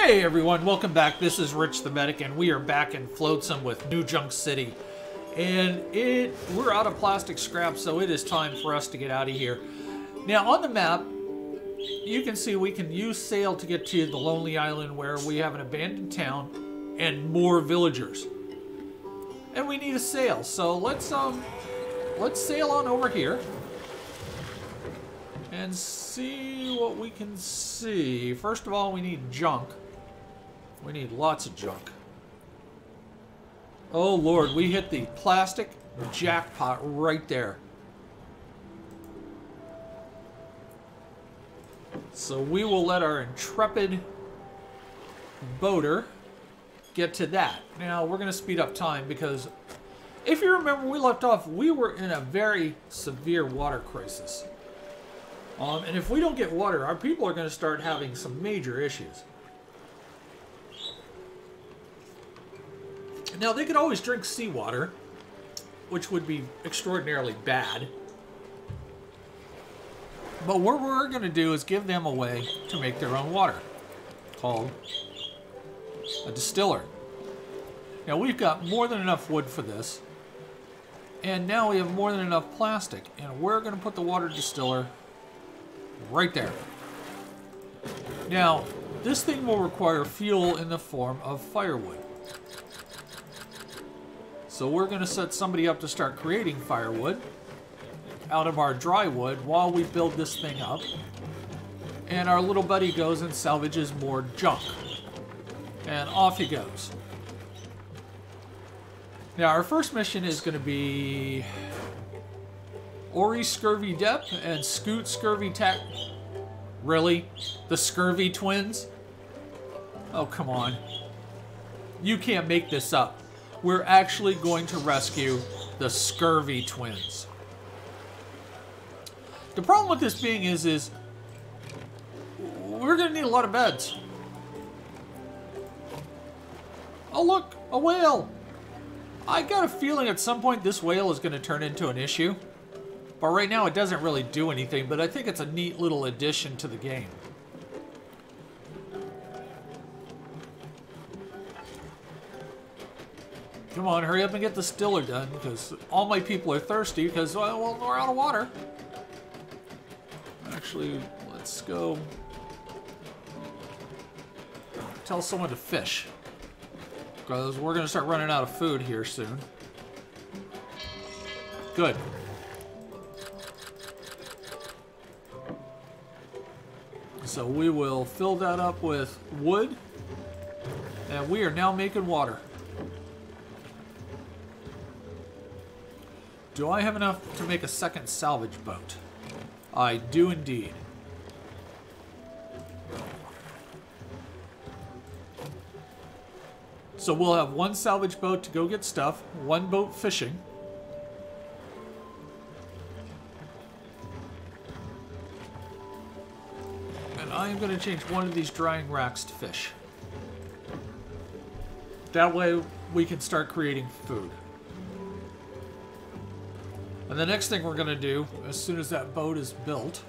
Hey everyone, welcome back. This is Rich the Medic, and we are back in Flotsam with New Junk City. And it we're out of plastic scrap, so it is time for us to get out of here. Now on the map, you can see we can use sail to get to the Lonely Island where we have an abandoned town and more villagers. And we need a sail, so let's um let's sail on over here and see what we can see. First of all, we need junk. We need lots of junk. Oh lord, we hit the plastic jackpot right there. So we will let our intrepid boater get to that. Now, we're going to speed up time because if you remember, we left off, we were in a very severe water crisis. Um, and if we don't get water, our people are going to start having some major issues. Now, they could always drink seawater, which would be extraordinarily bad. But what we're going to do is give them a way to make their own water, called a distiller. Now, we've got more than enough wood for this, and now we have more than enough plastic, and we're going to put the water distiller right there. Now, this thing will require fuel in the form of firewood. So we're going to set somebody up to start creating firewood out of our dry wood while we build this thing up. And our little buddy goes and salvages more junk. And off he goes. Now our first mission is going to be Ori Scurvy Depp and Scoot Scurvy Tack. Really? The Scurvy twins? Oh, come on. You can't make this up we're actually going to rescue the scurvy twins. The problem with this being is, is we're going to need a lot of beds. Oh look, a whale. I got a feeling at some point this whale is going to turn into an issue. But right now it doesn't really do anything, but I think it's a neat little addition to the game. Come on, hurry up and get the stiller done, because all my people are thirsty, because, uh, well, we're out of water. Actually, let's go tell someone to fish. Because we're going to start running out of food here soon. Good. So we will fill that up with wood. And we are now making water. Do I have enough to make a second salvage boat? I do indeed. So we'll have one salvage boat to go get stuff, one boat fishing. And I am going to change one of these drying racks to fish. That way we can start creating food. And the next thing we're going to do, as soon as that boat is built,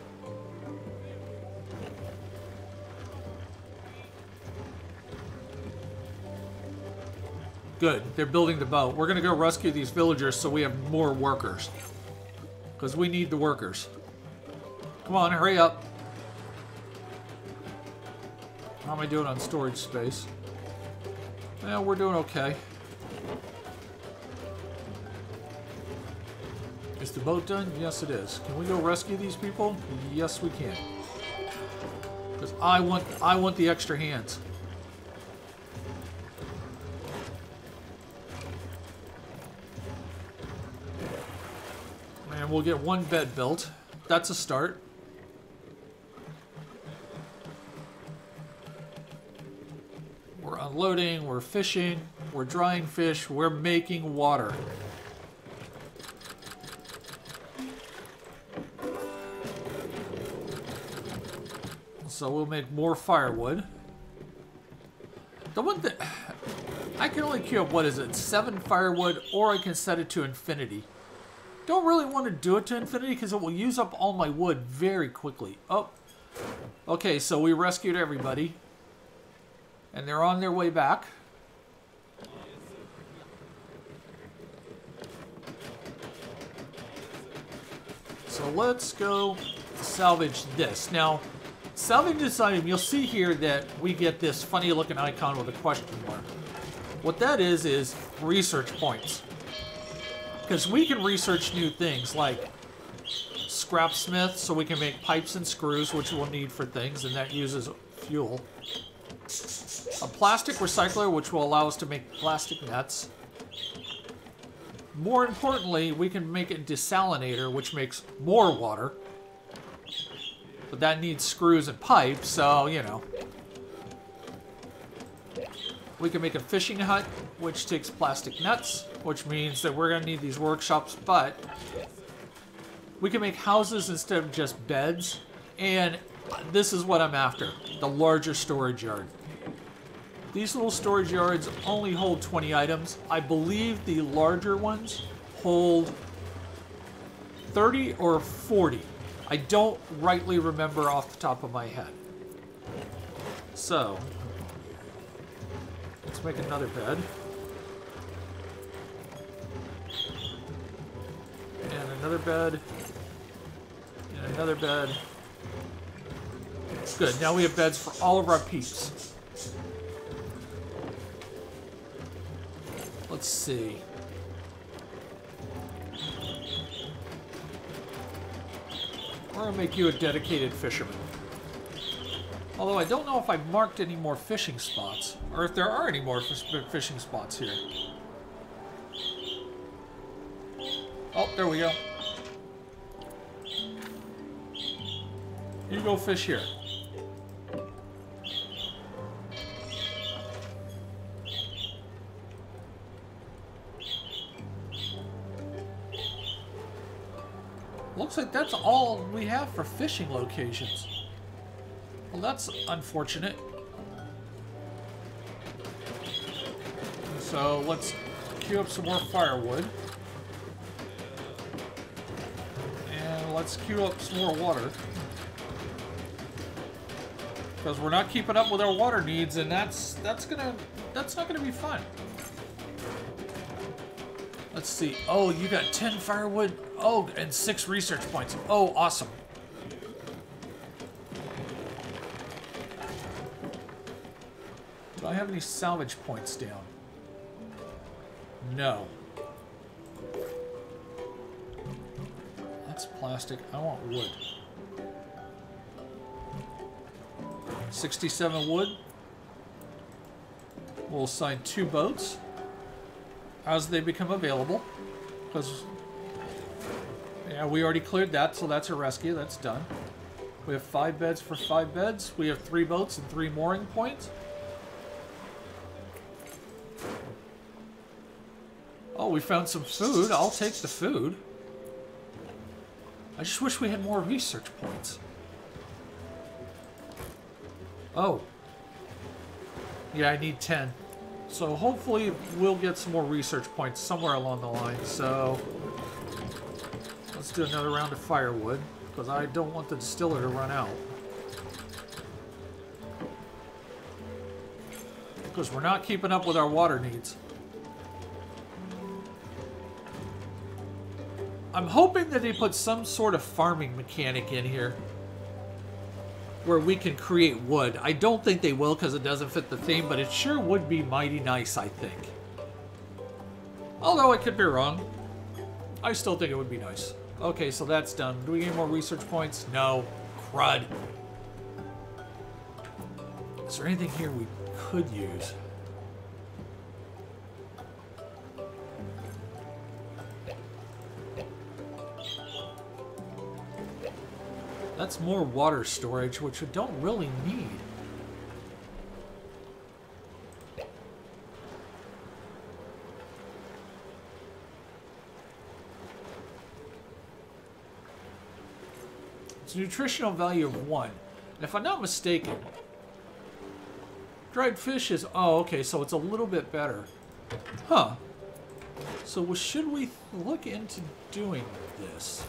Good, they're building the boat. We're to go rescue these villagers so we have more workers. Because we need the workers. Come on, hurry up. How am I doing on storage space? Well, we're doing okay. Is the boat done? Yes, it is. Can we go rescue these people? Yes, we can. Because I want, I want the extra hands. And we'll get one bed built. That's a start. We're unloading, we're fishing, we're drying fish, we're making water. So we'll make more firewood. The one that... I can only kill, what is it, 7 firewood, or I can set it to infinity. Don't really want to do it to infinity because it will use up all my wood very quickly. Oh, okay, so we rescued everybody. And they're on their way back. So let's go salvage this. Now, salvage this item, you'll see here that we get this funny looking icon with a question mark. What that is, is research points. Because we can research new things like scrapsmith, so we can make pipes and screws, which we'll need for things, and that uses fuel. A plastic recycler, which will allow us to make plastic nets. More importantly, we can make a desalinator, which makes more water. But that needs screws and pipes, so, you know. We can make a fishing hut, which takes plastic nets, which means that we're going to need these workshops, but we can make houses instead of just beds. And this is what I'm after, the larger storage yard. These little storage yards only hold 20 items. I believe the larger ones hold 30 or 40. I don't rightly remember off the top of my head. So, let's make another bed. And another bed. And another bed. Good, now we have beds for all of our peeps. Let's see. We're gonna make you a dedicated fisherman. Although I don't know if I've marked any more fishing spots, or if there are any more fishing spots here. Oh, there we go. You go fish here. Looks like that's all we have for fishing locations. Well, that's unfortunate. So let's queue up some more firewood. And let's queue up some more water. Because we're not keeping up with our water needs, and that's that's gonna that's not gonna be fun. Let's see. Oh, you got 10 firewood. Oh, and six research points. Oh, awesome. Do I have any salvage points down? No. That's plastic. I want wood. 67 wood. We'll assign two boats as they become available. Because yeah, we already cleared that, so that's a rescue. That's done. We have five beds for five beds. We have three boats and three mooring points. Oh, we found some food. I'll take the food. I just wish we had more research points. Oh. Yeah, I need 10. So hopefully we'll get some more research points somewhere along the line. So let's do another round of firewood because I don't want the distiller to run out. Because we're not keeping up with our water needs. I'm hoping that they put some sort of farming mechanic in here where we can create wood. I don't think they will because it doesn't fit the theme, but it sure would be mighty nice, I think. Although I could be wrong. I still think it would be nice. Okay, so that's done. Do we get more research points? No. Crud. Is there anything here we could use? That's more water storage, which we don't really need. It's a nutritional value of 1. And if I'm not mistaken, dried fish is... Oh, okay, so it's a little bit better. Huh. So should we look into doing this?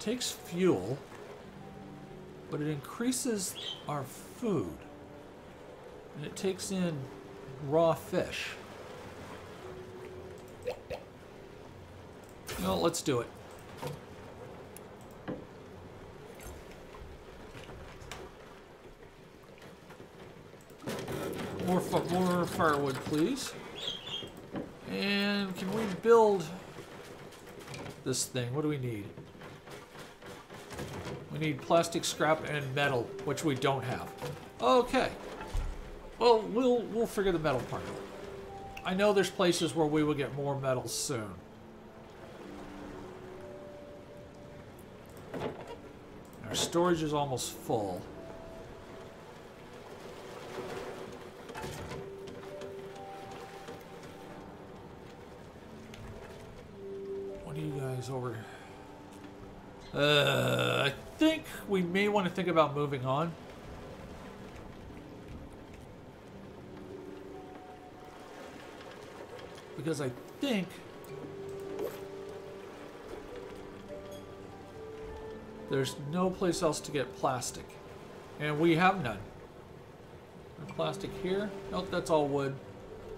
Takes fuel. but it increases our food. And it takes in raw fish. Well, let's do it. More, more firewood, please. And can we build this thing? What do we need? We need plastic scrap and metal, which we don't have. Okay. Well, we'll we'll figure the metal part out. I know there's places where we will get more metal soon. Our storage is almost full. Guys over? Uh, I think we may want to think about moving on. Because I think there's no place else to get plastic. And we have none. Plastic here? Nope, that's all wood.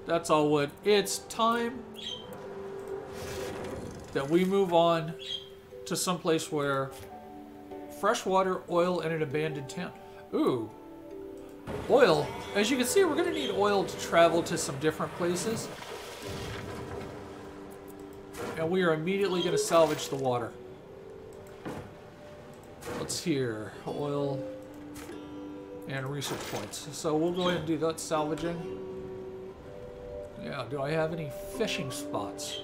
That's all wood. It's time that we move on to some place where fresh water, oil, and an abandoned town. Ooh. Oil. As you can see, we're going to need oil to travel to some different places. And we are immediately going to salvage the water. Let's hear. Oil and research points. So we'll go ahead and do that salvaging. Yeah, do I have any fishing spots?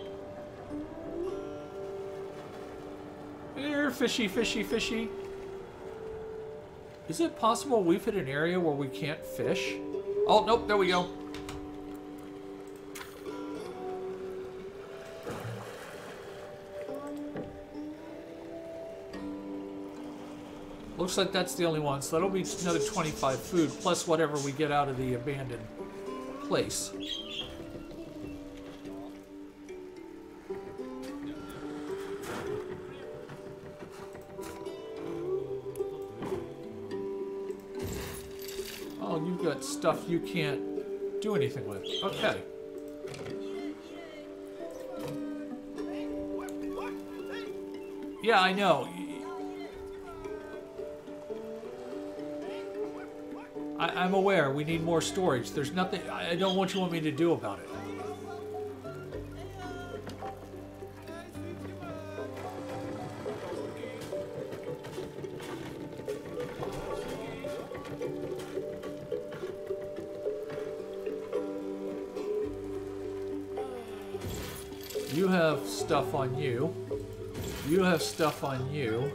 Here, fishy, fishy, fishy. Is it possible we've hit an area where we can't fish? Oh, nope, there we go. Looks like that's the only one, so that'll be another 25 food, plus whatever we get out of the abandoned place. Stuff you can't do anything with. Okay. Yeah, I know. I, am aware we need more storage. There's nothing. I don't want you want me to do about it. Have stuff on you. You have stuff on you.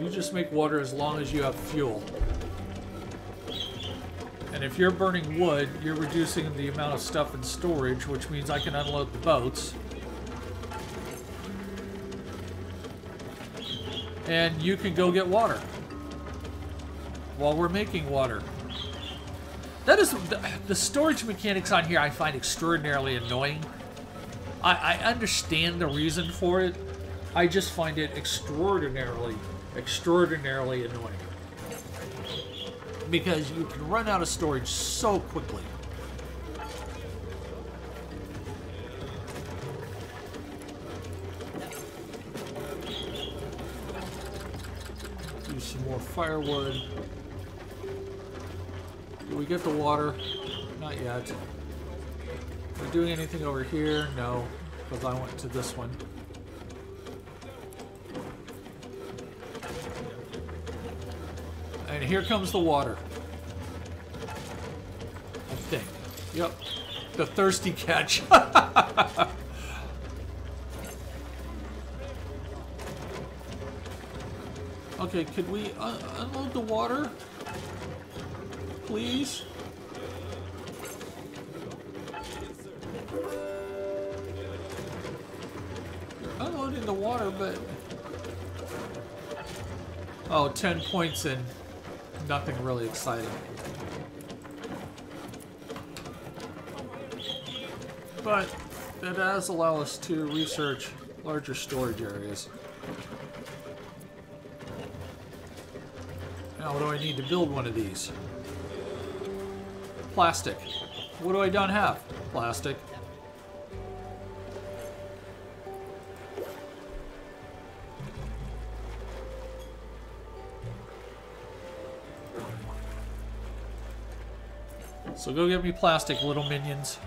You just make water as long as you have fuel. And if you're burning wood, you're reducing the amount of stuff in storage, which means I can unload the boats. And you can go get water while we're making water. That is the, the storage mechanics on here I find extraordinarily annoying. I, I understand the reason for it. I just find it extraordinarily, extraordinarily annoying. Because you can run out of storage so quickly. Firewood. Do we get the water? Not yet. Are we doing anything over here? No, because I went to this one. And here comes the water. I think. Yep. The thirsty catch. okay, could we un unload the water? please? Unloading the water, but... Oh, 10 points and nothing really exciting. But that does allow us to research larger storage areas. Now, what do I need to build one of these? Plastic. What do I don't have? Plastic. So go get me plastic, little minions.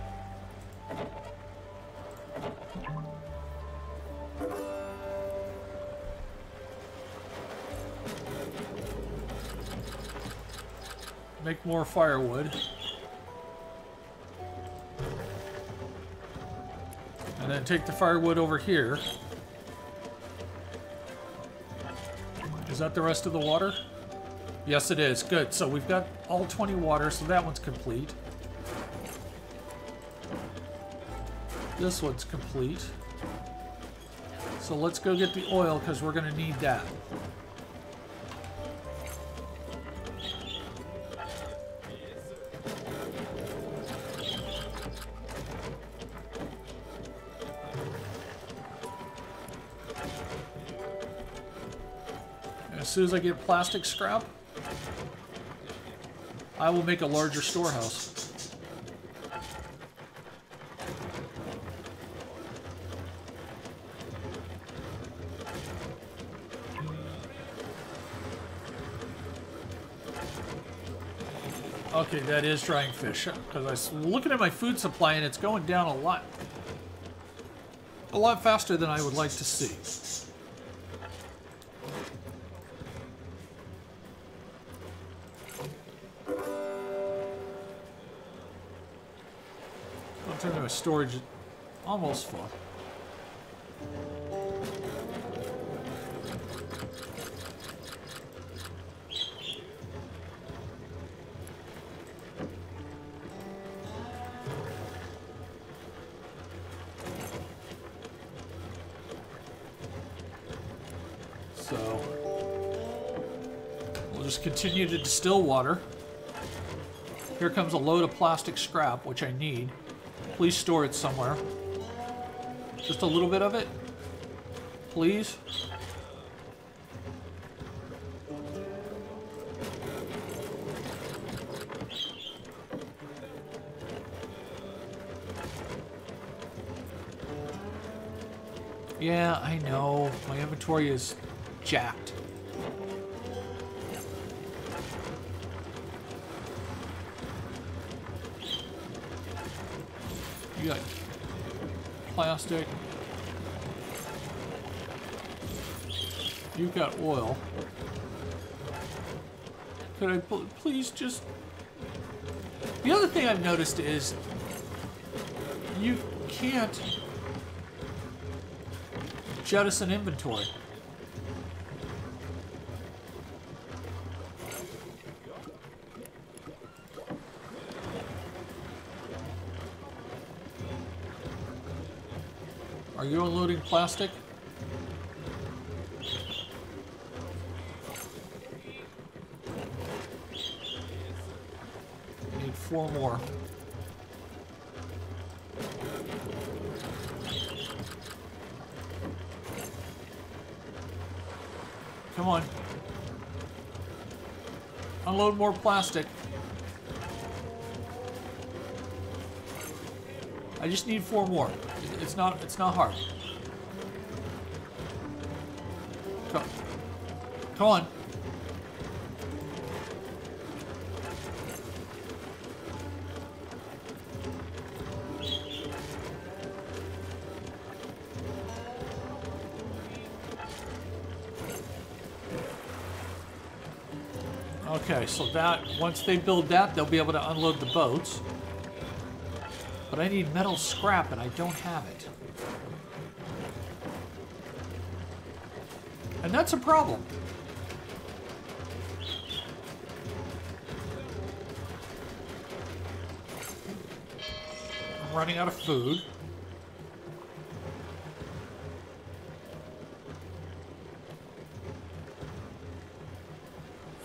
Make more firewood. And then take the firewood over here. Is that the rest of the water? Yes, it is. Good. So we've got all 20 water, so that one's complete. This one's complete. So let's go get the oil, because we're going to need that. Soon as I get plastic scrap, I will make a larger storehouse. Okay, that is drying fish. Because I'm looking at my food supply and it's going down a lot. A lot faster than I would like to see. I'll turn to my storage almost full. So we'll just continue to distill water. Here comes a load of plastic scrap, which I need. Please store it somewhere. Just a little bit of it. Please. Yeah, I know. My inventory is jacked. You got plastic. You've got oil. Could I pl- please just... The other thing I've noticed is you can't jettison inventory. You unloading plastic? Need four more. Come on. Unload more plastic. I just need four more. It's not it's not hard. Come, Come on. Okay, so that, once they build that, they'll be able to unload the boats. But I need metal scrap and I don't have it. And that's a problem. I'm running out of food.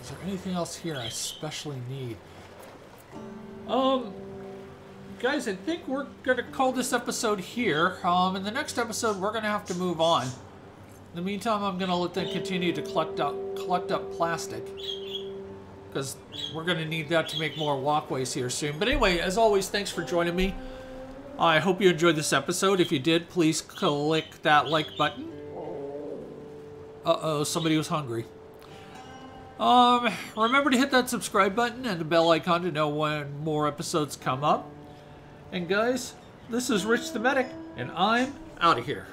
Is there anything else here I especially need? Um, guys, I think we're going to call this episode here. Um, in the next episode, we're going to have to move on. In the meantime, I'm going to let them continue to collect up, collect up plastic. Because we're going to need that to make more walkways here soon. But anyway, as always, thanks for joining me. I hope you enjoyed this episode. If you did, please click that like button. Uh-oh, somebody was hungry. Um, remember to hit that subscribe button and the bell icon to know when more episodes come up. And guys, this is Rich the Medic, and I'm out of here.